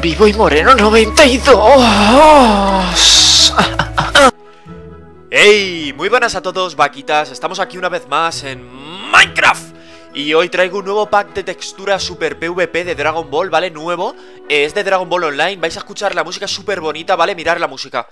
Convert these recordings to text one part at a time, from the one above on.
Vivo y Moreno 92. ¡Hey! Muy buenas a todos, vaquitas. Estamos aquí una vez más en Minecraft. Y hoy traigo un nuevo pack de textura super PvP de Dragon Ball, ¿vale? Nuevo. Es de Dragon Ball Online. Vais a escuchar la música súper bonita, ¿vale? Mirar la música.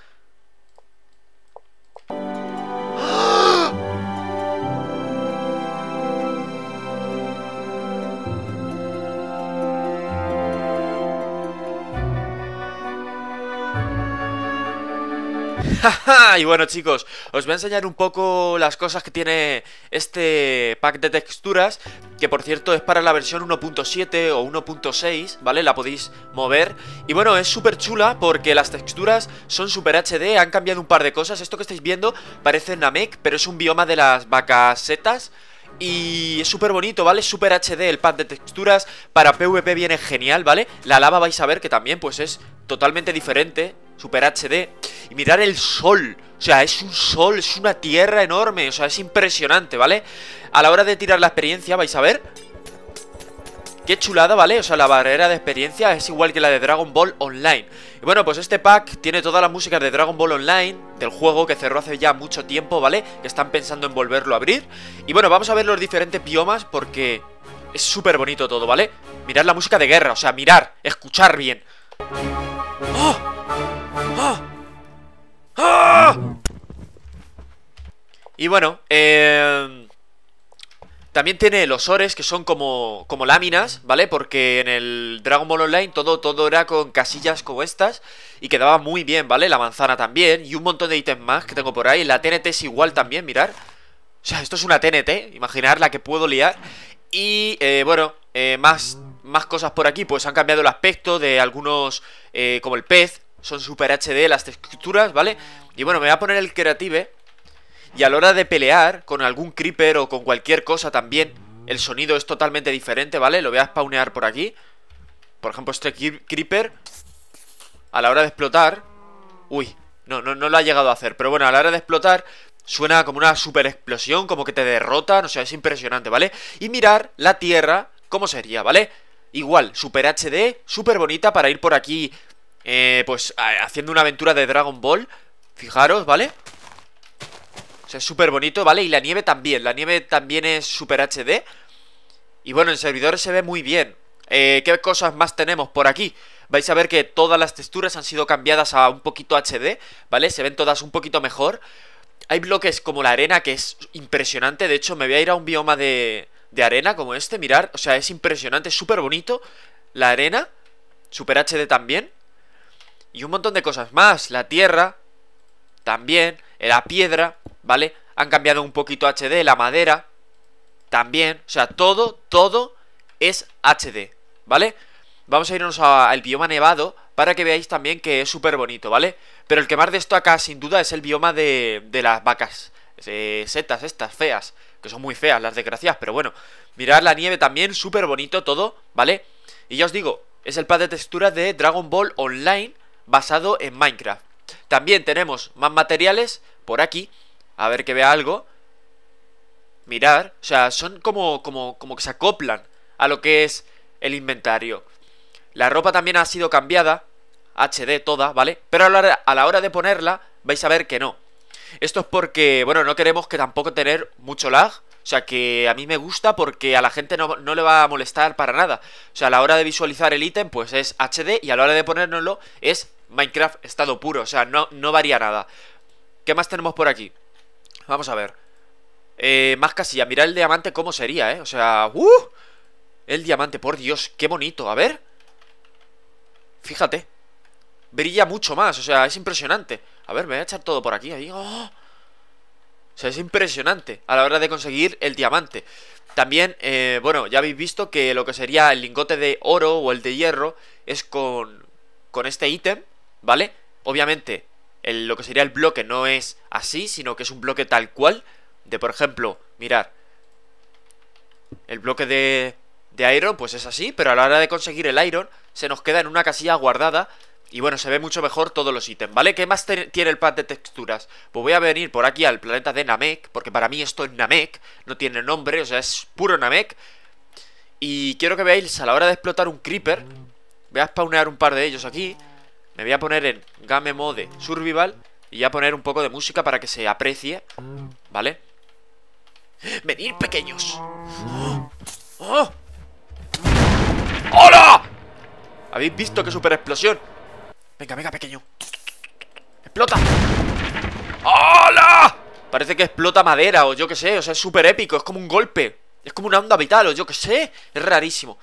y bueno chicos, os voy a enseñar un poco las cosas que tiene este pack de texturas Que por cierto es para la versión 1.7 o 1.6, ¿vale? La podéis mover Y bueno, es súper chula porque las texturas son super HD, han cambiado un par de cosas Esto que estáis viendo parece Namek, pero es un bioma de las vacasetas y es súper bonito, ¿vale? Súper HD el pack de texturas Para PvP viene genial, ¿vale? La lava vais a ver que también pues es totalmente diferente Super HD Y mirar el sol O sea, es un sol, es una tierra enorme O sea, es impresionante, ¿vale? A la hora de tirar la experiencia, vais a ver Qué chulada, ¿vale? O sea, la barrera de experiencia es igual que la de Dragon Ball Online Y bueno, pues este pack tiene toda la música de Dragon Ball Online Del juego que cerró hace ya mucho tiempo, ¿vale? Que están pensando en volverlo a abrir Y bueno, vamos a ver los diferentes biomas porque es súper bonito todo, ¿vale? Mirad la música de guerra, o sea, mirar, escuchar bien ¡Oh! Y bueno, eh, también tiene los ores que son como, como láminas, ¿vale? Porque en el Dragon Ball Online todo, todo era con casillas como estas Y quedaba muy bien, ¿vale? La manzana también y un montón de ítems más que tengo por ahí. La TNT es igual también, mirar. O sea, esto es una TNT, imaginar la que puedo liar. Y, eh, bueno, eh, más, más cosas por aquí Pues han cambiado el aspecto de algunos, eh, como el pez Son super HD las texturas, ¿vale? Y bueno, me voy a poner el Creative y a la hora de pelear con algún creeper o con cualquier cosa también El sonido es totalmente diferente, ¿vale? Lo voy a spawnear por aquí Por ejemplo, este creeper A la hora de explotar Uy, no, no, no lo ha llegado a hacer Pero bueno, a la hora de explotar Suena como una super explosión, como que te derrotan O sea, es impresionante, ¿vale? Y mirar la tierra, ¿cómo sería, ¿vale? Igual, super HD, súper bonita para ir por aquí eh, Pues haciendo una aventura de Dragon Ball Fijaros, ¿vale? O sea, es súper bonito, ¿vale? Y la nieve también, la nieve también es super HD Y bueno, en servidores se ve muy bien eh, ¿Qué cosas más tenemos por aquí? Vais a ver que todas las texturas han sido cambiadas a un poquito HD, ¿vale? Se ven todas un poquito mejor Hay bloques como la arena que es impresionante De hecho, me voy a ir a un bioma de, de arena como este, mirar O sea, es impresionante, es súper bonito La arena, super HD también Y un montón de cosas más La tierra, también La piedra ¿vale? Han cambiado un poquito HD, la madera también, o sea, todo, todo es HD, ¿vale? Vamos a irnos al bioma nevado para que veáis también que es súper bonito, ¿vale? Pero el que más destaca sin duda es el bioma de, de las vacas eh, setas estas feas, que son muy feas las desgraciadas, pero bueno Mirad la nieve también, súper bonito todo, ¿vale? Y ya os digo, es el pad de textura de Dragon Ball Online basado en Minecraft También tenemos más materiales por aquí a ver que vea algo. Mirar, o sea, son como, como, como que se acoplan a lo que es el inventario. La ropa también ha sido cambiada, HD toda, ¿vale? Pero a la, hora, a la hora de ponerla vais a ver que no. Esto es porque, bueno, no queremos que tampoco tener mucho lag. O sea, que a mí me gusta porque a la gente no, no, le va a molestar para nada. O sea, a la hora de visualizar el ítem, pues es HD y a la hora de ponérnoslo es Minecraft estado puro. O sea, no, no varía nada. ¿Qué más tenemos por aquí? Vamos a ver eh, Más casilla, mirad el diamante cómo sería, eh O sea, ¡uh! El diamante, por Dios, qué bonito A ver Fíjate Brilla mucho más, o sea, es impresionante A ver, me voy a echar todo por aquí ahí. ¡Oh! O sea, es impresionante A la hora de conseguir el diamante También, eh, bueno, ya habéis visto que lo que sería el lingote de oro o el de hierro Es con, con este ítem, ¿vale? Obviamente lo que sería el bloque no es así, sino que es un bloque tal cual. De, por ejemplo, mirar. El bloque de, de Iron, pues es así, pero a la hora de conseguir el Iron, se nos queda en una casilla guardada. Y bueno, se ve mucho mejor todos los ítems, ¿vale? ¿Qué más tiene el pad de texturas? Pues voy a venir por aquí al planeta de Namek, porque para mí esto es Namek, no tiene nombre, o sea, es puro Namek. Y quiero que veáis a la hora de explotar un Creeper, Voy a spawnear un par de ellos aquí Me voy a poner en Game Mode Survival Y voy a poner un poco de música para que se aprecie ¿Vale? ¡Venid, pequeños! ¡Oh! ¡Hola! ¿Habéis visto qué super explosión? Venga, venga, pequeño ¡Explota! ¡Hola! Parece que explota madera o yo qué sé, o sea, es súper épico, es como un golpe Es como una onda vital o yo qué sé, es rarísimo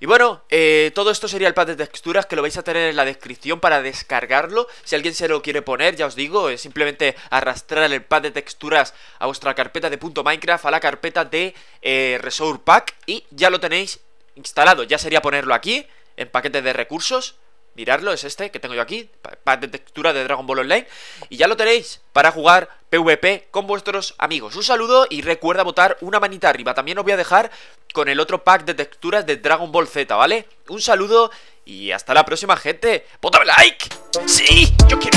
y bueno, eh, todo esto sería el pack de texturas que lo vais a tener en la descripción para descargarlo. Si alguien se lo quiere poner, ya os digo, es simplemente arrastrar el pack de texturas a vuestra carpeta de .minecraft, a la carpeta de eh, Resource Pack y ya lo tenéis instalado. Ya sería ponerlo aquí, en paquete de recursos, mirarlo, es este que tengo yo aquí, pack de textura de Dragon Ball Online. Y ya lo tenéis para jugar PvP con vuestros amigos. Un saludo y recuerda votar una manita arriba. También os voy a dejar con el otro pack de texturas de Dragon Ball Z, ¿vale? Un saludo y hasta la próxima, gente. ¡Votame like! ¡Sí! ¡Yo quiero!